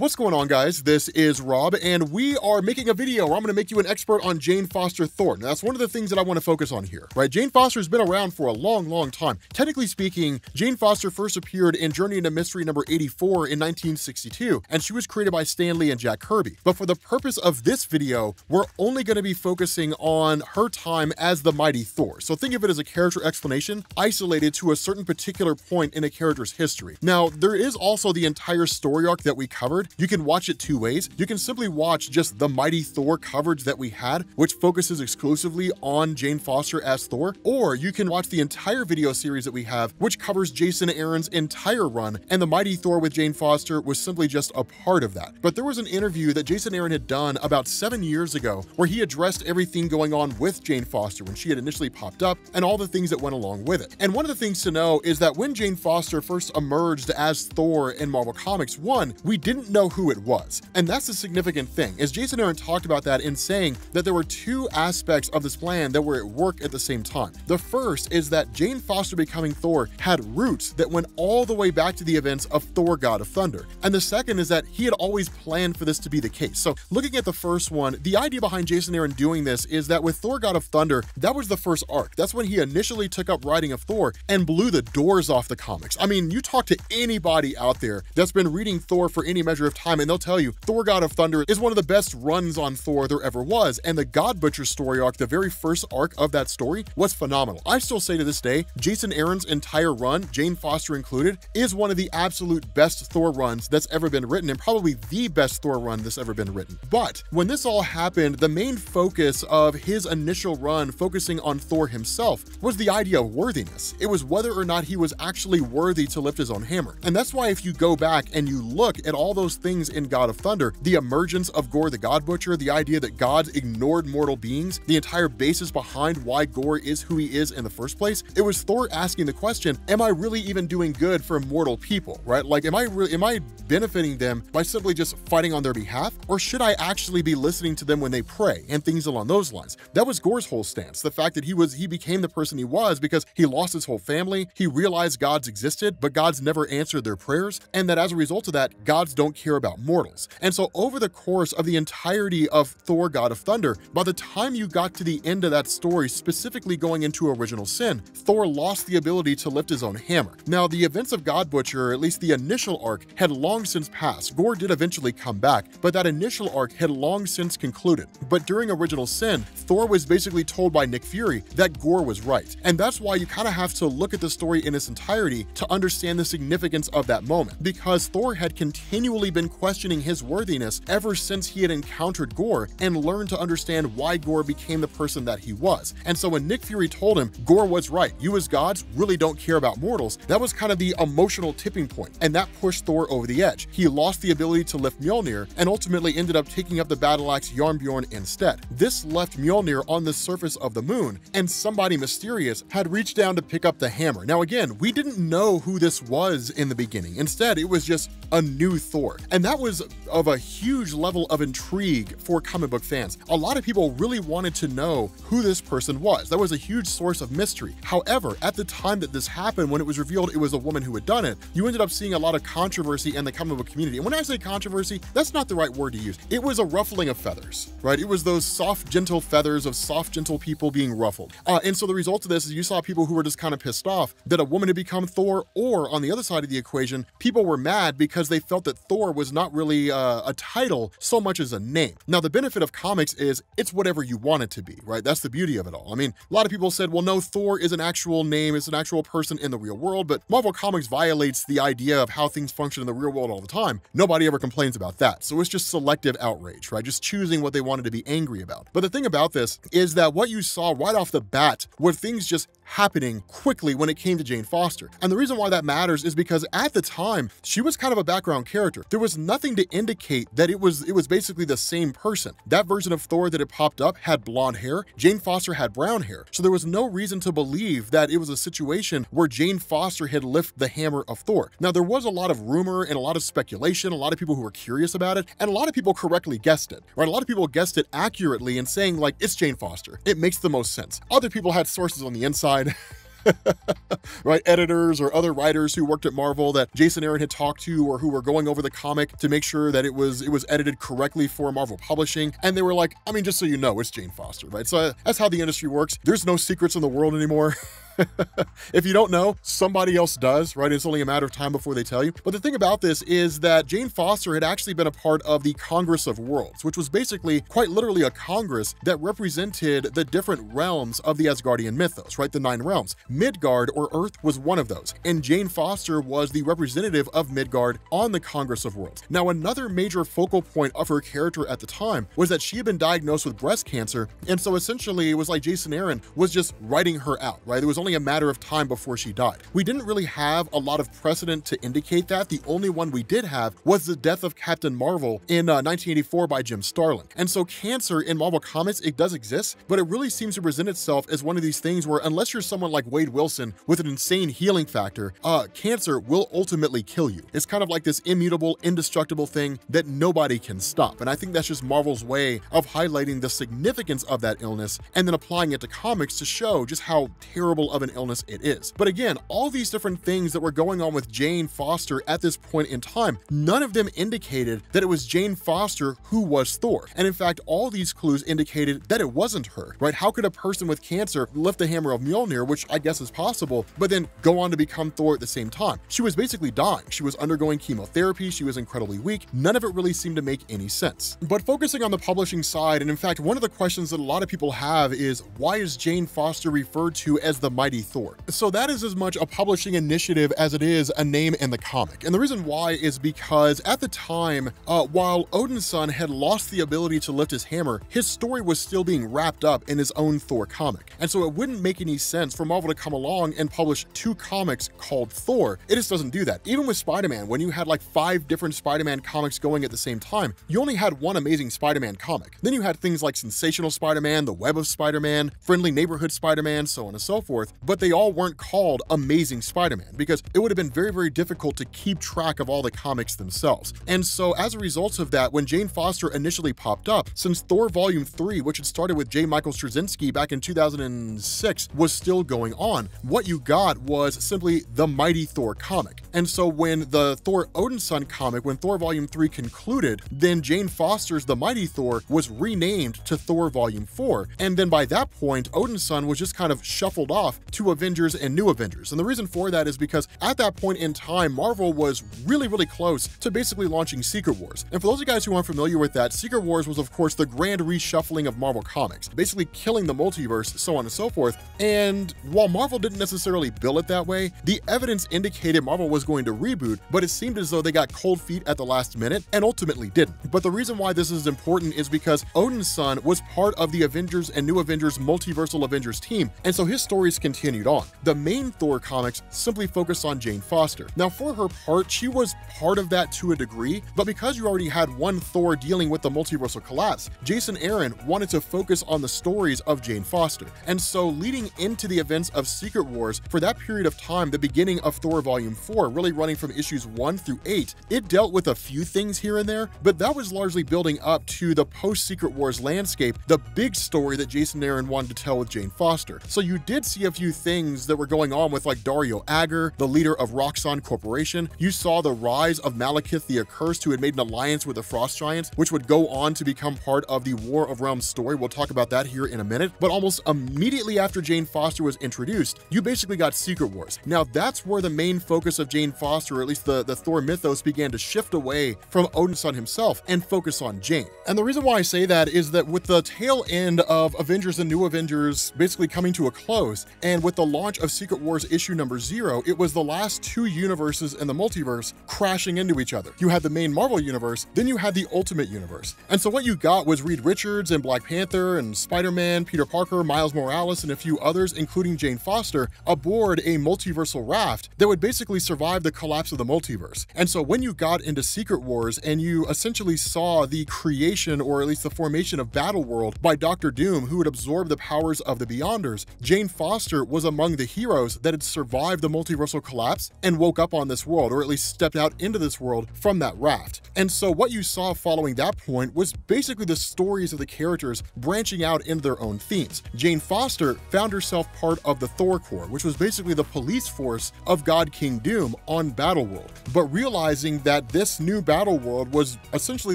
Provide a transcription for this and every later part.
What's going on guys? This is Rob and we are making a video where I'm going to make you an expert on Jane Foster Thornton. That's one of the things that I want to focus on here, right? Jane Foster's been around for a long, long time. Technically speaking, Jane Foster first appeared in Journey into Mystery number 84 in 1962 and she was created by Stan Lee and Jack Kirby. But for the purpose of this video, we're only going to be focusing on her time as the Mighty Thor. So think of it as a character explanation isolated to a certain particular point in a character's history. Now, there is also the entire story arc that we covered. You can watch it two ways. You can simply watch just the Mighty Thor coverage that we had, which focuses exclusively on Jane Foster as Thor, or you can watch the entire video series that we have, which covers Jason Aaron's entire run, and the Mighty Thor with Jane Foster was simply just a part of that. But there was an interview that Jason Aaron had done about seven years ago where he addressed everything going on with Jane Foster when she had initially popped up and all the things that went along with it. And one of the things to know is that when Jane Foster first emerged as Thor in Marvel Comics 1, we didn't know who it was. And that's a significant thing, as Jason Aaron talked about that in saying that there were two aspects of this plan that were at work at the same time. The first is that Jane Foster becoming Thor had roots that went all the way back to the events of Thor God of Thunder. And the second is that he had always planned for this to be the case. So looking at the first one, the idea behind Jason Aaron doing this is that with Thor God of Thunder, that was the first arc. That's when he initially took up writing of Thor and blew the doors off the comics. I mean, you talk to anybody out there that's been reading Thor for any measure of time, and they'll tell you Thor God of Thunder is one of the best runs on Thor there ever was. And the God Butcher story arc, the very first arc of that story, was phenomenal. I still say to this day, Jason Aaron's entire run, Jane Foster included, is one of the absolute best Thor runs that's ever been written, and probably the best Thor run that's ever been written. But when this all happened, the main focus of his initial run, focusing on Thor himself, was the idea of worthiness. It was whether or not he was actually worthy to lift his own hammer. And that's why if you go back and you look at all those things in God of Thunder, the emergence of Gore the God Butcher, the idea that gods ignored mortal beings, the entire basis behind why Gore is who he is in the first place, it was Thor asking the question, am I really even doing good for mortal people, right? Like, am I really, am I benefiting them by simply just fighting on their behalf? Or should I actually be listening to them when they pray and things along those lines? That was Gore's whole stance. The fact that he was, he became the person he was because he lost his whole family. He realized gods existed, but gods never answered their prayers. And that as a result of that, gods don't care about mortals. And so over the course of the entirety of Thor God of Thunder, by the time you got to the end of that story, specifically going into Original Sin, Thor lost the ability to lift his own hammer. Now, the events of God Butcher, at least the initial arc, had long since passed. Gore did eventually come back, but that initial arc had long since concluded. But during Original Sin, Thor was basically told by Nick Fury that Gore was right. And that's why you kind of have to look at the story in its entirety to understand the significance of that moment, because Thor had continually been questioning his worthiness ever since he had encountered Gore and learned to understand why Gore became the person that he was. And so when Nick Fury told him, Gore was right, you as gods really don't care about mortals, that was kind of the emotional tipping point, and that pushed Thor over the edge. He lost the ability to lift Mjolnir and ultimately ended up taking up the battle axe Jarnbjorn instead. This left Mjolnir on the surface of the moon, and somebody mysterious had reached down to pick up the hammer. Now again, we didn't know who this was in the beginning. Instead, it was just a new Thor. And that was of a huge level of intrigue for comic book fans. A lot of people really wanted to know who this person was. That was a huge source of mystery. However, at the time that this happened, when it was revealed it was a woman who had done it, you ended up seeing a lot of controversy in the comic book community. And when I say controversy, that's not the right word to use. It was a ruffling of feathers, right? It was those soft, gentle feathers of soft, gentle people being ruffled. Uh, and so the result of this is you saw people who were just kind of pissed off that a woman had become Thor, or on the other side of the equation, people were mad because they felt that Thor was not really uh, a title so much as a name. Now, the benefit of comics is it's whatever you want it to be, right? That's the beauty of it all. I mean, a lot of people said, well, no, Thor is an actual name, it's an actual person in the real world, but Marvel Comics violates the idea of how things function in the real world all the time. Nobody ever complains about that. So it's just selective outrage, right? Just choosing what they wanted to be angry about. But the thing about this is that what you saw right off the bat were things just happening quickly when it came to Jane Foster. And the reason why that matters is because at the time, she was kind of a background character. There was nothing to indicate that it was it was basically the same person. That version of Thor that had popped up had blonde hair. Jane Foster had brown hair. So there was no reason to believe that it was a situation where Jane Foster had lifted the hammer of Thor. Now there was a lot of rumor and a lot of speculation, a lot of people who were curious about it, and a lot of people correctly guessed it. Right? A lot of people guessed it accurately and saying like it's Jane Foster. It makes the most sense. Other people had sources on the inside right? Editors or other writers who worked at Marvel that Jason Aaron had talked to or who were going over the comic to make sure that it was it was edited correctly for Marvel Publishing. And they were like, I mean, just so you know, it's Jane Foster, right? So uh, that's how the industry works. There's no secrets in the world anymore. if you don't know, somebody else does, right? It's only a matter of time before they tell you. But the thing about this is that Jane Foster had actually been a part of the Congress of Worlds, which was basically quite literally a congress that represented the different realms of the Asgardian mythos, right? The nine realms. Midgard or Earth was one of those, and Jane Foster was the representative of Midgard on the Congress of Worlds. Now, another major focal point of her character at the time was that she had been diagnosed with breast cancer, and so essentially it was like Jason Aaron was just writing her out, right? There was only only a matter of time before she died. We didn't really have a lot of precedent to indicate that. The only one we did have was the death of Captain Marvel in uh, 1984 by Jim Starlin. And so cancer in Marvel Comics, it does exist, but it really seems to present itself as one of these things where unless you're someone like Wade Wilson with an insane healing factor, uh, cancer will ultimately kill you. It's kind of like this immutable, indestructible thing that nobody can stop. And I think that's just Marvel's way of highlighting the significance of that illness and then applying it to comics to show just how terrible of of an illness it is. But again, all these different things that were going on with Jane Foster at this point in time, none of them indicated that it was Jane Foster who was Thor. And in fact, all these clues indicated that it wasn't her, right? How could a person with cancer lift the hammer of Mjolnir, which I guess is possible, but then go on to become Thor at the same time? She was basically dying. She was undergoing chemotherapy. She was incredibly weak. None of it really seemed to make any sense. But focusing on the publishing side, and in fact, one of the questions that a lot of people have is why is Jane Foster referred to as the Mighty Thor. So that is as much a publishing initiative as it is a name in the comic. And the reason why is because at the time, uh, while Odinson had lost the ability to lift his hammer, his story was still being wrapped up in his own Thor comic. And so it wouldn't make any sense for Marvel to come along and publish two comics called Thor. It just doesn't do that. Even with Spider-Man, when you had like five different Spider-Man comics going at the same time, you only had one amazing Spider-Man comic. Then you had things like Sensational Spider-Man, The Web of Spider-Man, Friendly Neighborhood Spider-Man, so on and so forth but they all weren't called Amazing Spider-Man because it would have been very, very difficult to keep track of all the comics themselves. And so as a result of that, when Jane Foster initially popped up, since Thor Volume 3, which had started with J. Michael Straczynski back in 2006, was still going on, what you got was simply the Mighty Thor comic. And so when the Thor Odinson comic, when Thor Volume 3 concluded, then Jane Foster's The Mighty Thor was renamed to Thor Volume 4. And then by that point, Odinson was just kind of shuffled off to Avengers and New Avengers. And the reason for that is because at that point in time, Marvel was really, really close to basically launching Secret Wars. And for those of you guys who aren't familiar with that, Secret Wars was, of course, the grand reshuffling of Marvel Comics, basically killing the multiverse, so on and so forth. And while Marvel didn't necessarily bill it that way, the evidence indicated Marvel was going to reboot, but it seemed as though they got cold feet at the last minute and ultimately didn't. But the reason why this is important is because Odinson was part of the Avengers and New Avengers multiversal Avengers team, and so his stories continue continued on. The main Thor comics simply focus on Jane Foster. Now, for her part, she was part of that to a degree, but because you already had one Thor dealing with the multiversal collapse, Jason Aaron wanted to focus on the stories of Jane Foster. And so, leading into the events of Secret Wars, for that period of time, the beginning of Thor Volume 4, really running from issues 1 through 8, it dealt with a few things here and there, but that was largely building up to the post Secret Wars landscape, the big story that Jason Aaron wanted to tell with Jane Foster. So, you did see a few things that were going on with like Dario Agger, the leader of Roxxon Corporation. You saw the rise of Malekith the Accursed, who had made an alliance with the Frost Giants, which would go on to become part of the War of Realms story. We'll talk about that here in a minute. But almost immediately after Jane Foster was introduced, you basically got Secret Wars. Now that's where the main focus of Jane Foster, or at least the, the Thor mythos, began to shift away from Odinson himself and focus on Jane. And the reason why I say that is that with the tail end of Avengers and New Avengers basically coming to a close, and with with the launch of Secret Wars issue number zero, it was the last two universes in the multiverse crashing into each other. You had the main Marvel universe, then you had the Ultimate Universe. And so what you got was Reed Richards and Black Panther and Spider-Man, Peter Parker, Miles Morales, and a few others, including Jane Foster, aboard a multiversal raft that would basically survive the collapse of the multiverse. And so when you got into Secret Wars and you essentially saw the creation, or at least the formation of Battleworld by Doctor Doom, who would absorb the powers of the Beyonders, Jane Foster Was among the heroes that had survived the multiversal collapse and woke up on this world, or at least stepped out into this world from that raft. And so what you saw following that point was basically the stories of the characters branching out into their own themes. Jane Foster found herself part of the Thor Corps, which was basically the police force of God King Doom on Battleworld. But realizing that this new battle world was essentially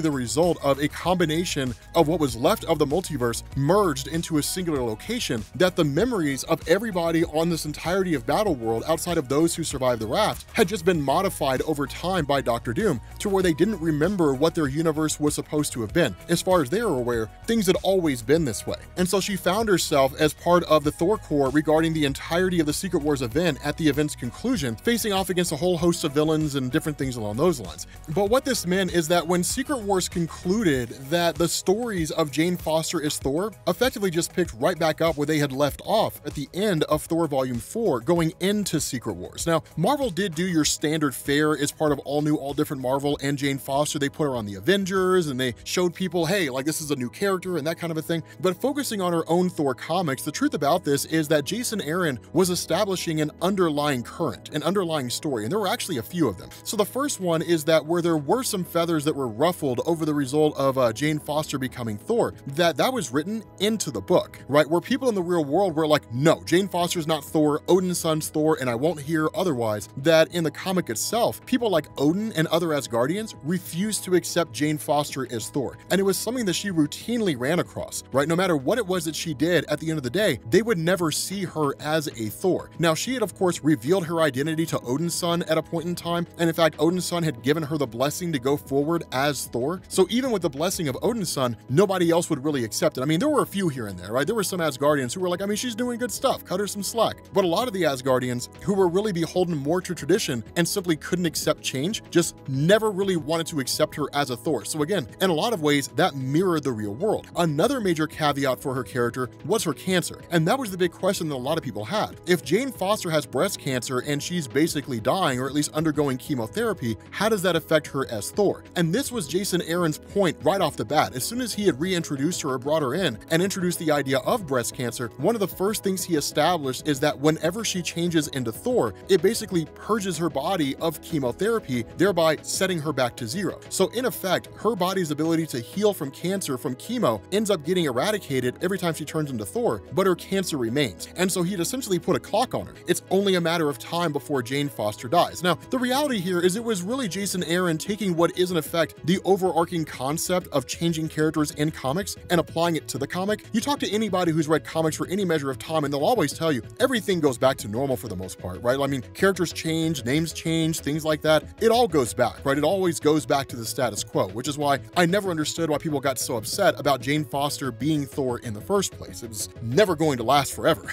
the result of a combination of what was left of the multiverse merged into a singular location, that the memories of everybody on this entirety of Battle World outside of those who survived the raft had just been modified over time by Doctor Doom to where they didn't remember what their universe was supposed to have been. As far as they were aware, things had always been this way. And so she found herself as part of the Thor Corps regarding the entirety of the Secret Wars event at the event's conclusion, facing off against a whole host of villains and different things along those lines. But what this meant is that when Secret Wars concluded that the stories of Jane Foster as Thor effectively just picked right back up where they had left off at the end of Thor Volume 4 going into Secret Wars. Now, Marvel did do your standard fare as part of all new, all different Marvel and Jane Foster. They put her on the Avengers and they showed people, hey, like this is a new character and that kind of a thing. But focusing on her own Thor comics, the truth about this is that Jason Aaron was establishing an underlying current, an underlying story, and there were actually a few of them. So the first one is that where there were some feathers that were ruffled over the result of uh, Jane Foster becoming Thor, that that was written into the book, right? Where people in the real world were like, no, Jane Foster's not Thor, Odinson's Thor, and I won't hear otherwise. That in the comic itself, people like Odin and other Asgardians refused to accept Jane Foster as Thor. And it was something that she routinely ran across, right? No matter what it was that she did at the end of the day, they would never see her as a Thor. Now, she had, of course, revealed her identity to Odinson at a point in time, and in fact, Odinson had given her the blessing to go forward as Thor. So even with the blessing of Odinson, nobody else would really accept it. I mean, there were a few here and there, right? There were some Asgardians who were like, I mean, she's doing good stuff, cut her some slack. But a lot of the Asgardians who were really beholden more to tradition and simply couldn't accept change, just never really wanted to accept her as a Thor. So again, in a lot of ways, that mirrored the real world. Another major caveat for her character was her cancer, and that was the big question that a lot of people had. If Jane Foster has breast cancer and she's basically dying, or at least undergoing chemotherapy, how does that affect her as Thor? And this was Jason Aaron's point right off the bat. As soon as he had reintroduced her or brought her in and introduced the idea of breast cancer, one of the first things he established is that whenever she changes into Thor, it basically purges her body of chemotherapy, thereby setting her back to zero. So in effect, her body's ability to heal from cancer from chemo ends up getting eradicated every time she turns into Thor, but her cancer remains. And so he'd essentially put a clock on her. It's only a matter of time before Jane Foster dies. Now, the reality here is it was really Jason Aaron taking what is in effect the overarching concept of changing characters in comics and applying it to the comic. You talk to anybody who's read comics for any measure of time and they'll always tell you everything goes back to normal for the most part, right? I mean, characters change, names change, things like that. It all goes back, right? It always goes back to the status quo, which is why I never understood why people got so upset about Jane Foster being Thor in the first place. It was never going to last forever.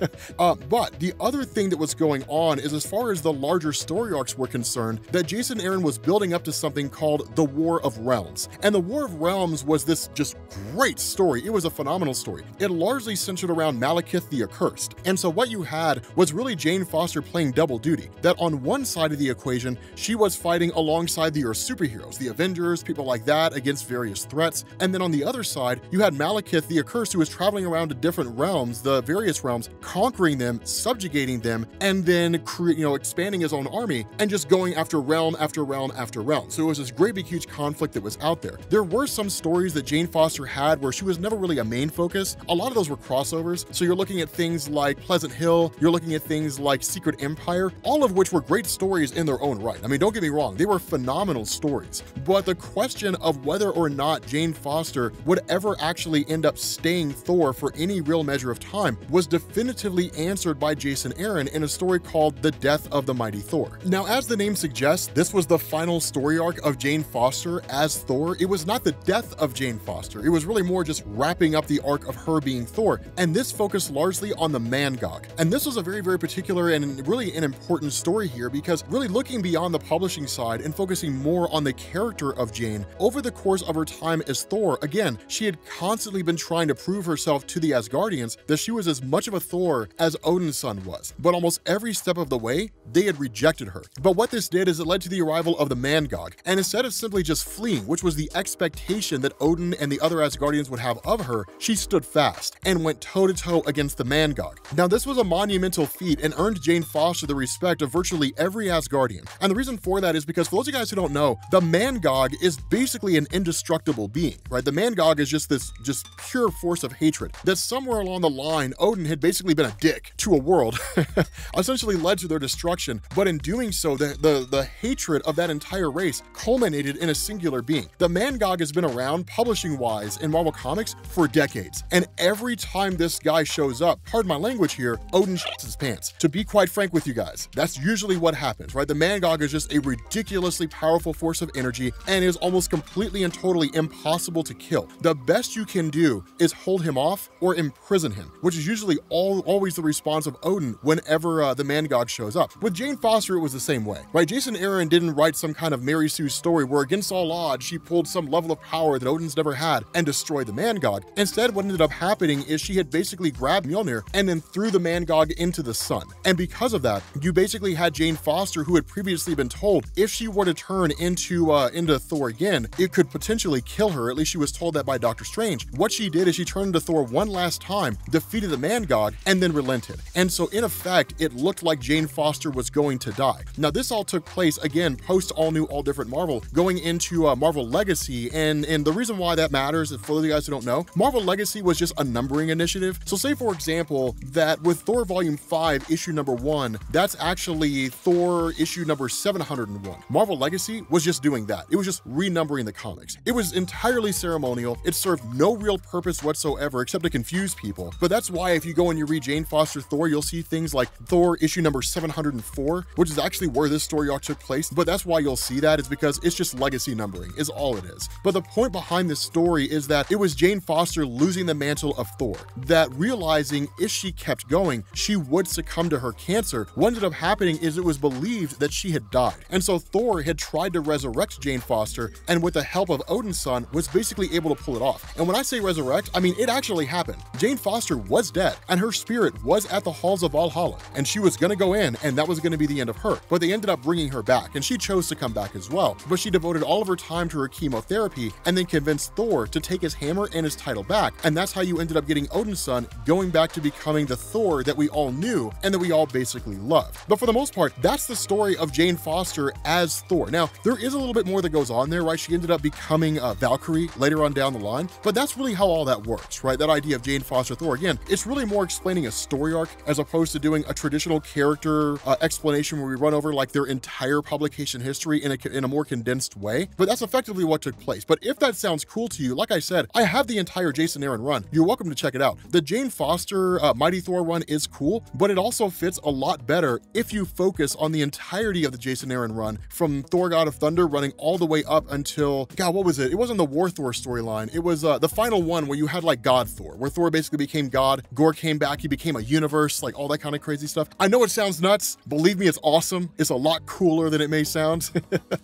uh, but the other thing that was going on is as far as the larger story arcs were concerned, that Jason Aaron was building up to something called the War of Realms. And the War of Realms was this just great story. It was a phenomenal story. It largely centered around Malekith the Accursed. And so what you had was really Jane Foster playing double duty. That on one side of the equation, she was fighting alongside the Earth superheroes, the Avengers, people like that, against various threats. And then on the other side, you had Malekith the Accursed who was traveling around to different realms, the various realms, conquering them, subjugating them, and then you know expanding his own army and just going after realm after realm after realm. So it was this great big huge conflict that was out there. There were some stories that Jane Foster had where she was never really a main focus. A lot of those were crossovers. So you're looking at things like Pleasant Hill, you're looking at things like Secret Empire, all of which were great stories in their own right. I mean, don't get me wrong, they were phenomenal stories. But the question of whether or not Jane Foster would ever actually end up staying Thor for any real measure of time was definitively answered by Jason Aaron in a story called The Death of the Mighty Thor. Now, as the name suggests, this was the final story arc of Jane Foster as Thor. It was not the death of Jane Foster, it was really more just wrapping up the arc of her being Thor, and this focused largely on the Mangog. And this was a very, very particular and really an important story here because really looking beyond the publishing side and focusing more on the character of Jane, over the course of her time as Thor, again, she had constantly been trying to prove herself to the Asgardians that she was as much of a Thor as Odinson was. But almost every step of the way, they had rejected her. But what this did is it led to the arrival of the Mangog, and instead of simply just fleeing, which was the expectation that Odin and the other Asgardians would have of her, she stood fast and went toe to toe against the Mangog. Mangog. Now, this was a monumental feat and earned Jane Foster the respect of virtually every Asgardian. And the reason for that is because for those of you guys who don't know, the Mangog is basically an indestructible being, right? The Mangog is just this just pure force of hatred that somewhere along the line, Odin had basically been a dick to a world, essentially led to their destruction. But in doing so, the, the, the hatred of that entire race culminated in a singular being. The Mangog has been around publishing wise in Marvel Comics for decades. And every time this guy shows up, pardon my language here, Odin shits his pants. To be quite frank with you guys, that's usually what happens, right? The Mangog is just a ridiculously powerful force of energy and is almost completely and totally impossible to kill. The best you can do is hold him off or imprison him, which is usually all, always the response of Odin whenever uh, the Mangog shows up. With Jane Foster, it was the same way, right? Jason Aaron didn't write some kind of Mary Sue story where against all odds, she pulled some level of power that Odin's never had and destroyed the Mangog. Instead, what ended up happening is she had basically grabbed Mjolnir and then threw the Mangog into the sun. And because of that, you basically had Jane Foster, who had previously been told if she were to turn into uh, into Thor again, it could potentially kill her. At least she was told that by Doctor Strange. What she did is she turned into Thor one last time, defeated the Mangog, and then relented. And so in effect, it looked like Jane Foster was going to die. Now this all took place again post all new, all different Marvel, going into uh, Marvel Legacy, and and the reason why that matters, for those of you guys who don't know, Marvel Legacy was just a numbering initiative. So say for example that with Thor Volume 5, issue number 1, that's actually Thor issue number 701. Marvel Legacy was just doing that. It was just renumbering the comics. It was entirely ceremonial. It served no real purpose whatsoever except to confuse people. But that's why if you go and you read Jane Foster Thor, you'll see things like Thor issue number 704, which is actually where this story arc took place. But that's why you'll see that is because it's just legacy numbering is all it is. But the point behind this story is that it was Jane Foster losing the mantle of Thor, that realizing if she kept going, she would succumb to her cancer. What ended up happening is it was believed that she had died. And so Thor had tried to resurrect Jane Foster, and with the help of Odinson, was basically able to pull it off. And when I say resurrect, I mean it actually happened. Jane Foster was dead, and her spirit was at the halls of Valhalla, and she was gonna go in, and that was gonna be the end of her. But they ended up bringing her back, and she chose to come back as well. But she devoted all of her time to her chemotherapy, and then convinced Thor to take his hammer and his title back. And that's how you ended up getting Odinson going back to becoming the Thor that we all knew and that we all basically loved. But for the most part, that's the story of Jane Foster as Thor. Now, there is a little bit more that goes on there, right? She ended up becoming a Valkyrie later on down the line, but that's really how all that works, right? That idea of Jane Foster Thor, again, it's really more explaining a story arc as opposed to doing a traditional character uh, explanation where we run over like their entire publication history in a, in a more condensed way. But that's effectively what took place. But if that sounds cool to you, like I said, I have the entire Jason Aaron run. You're welcome to check it out. The Jane Foster uh, Mighty Thor run is cool, but it also fits a lot better if you focus on the entirety of the Jason Aaron run from Thor God of Thunder running all the way up until, God, what was it? It wasn't the War Thor storyline. It was uh, the final one where you had like God Thor, where Thor basically became God. Gore came back, he became a universe, like all that kind of crazy stuff. I know it sounds nuts. Believe me, it's awesome. It's a lot cooler than it may sound.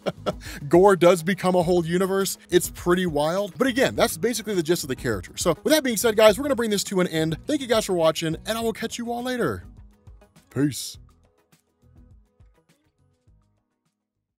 Gore does become a whole universe. It's pretty wild. But again, that's basically the gist of the character. So with that being said, guys, we're going to bring this to an end. Thank you guys for watching, and I will catch you all later. Peace.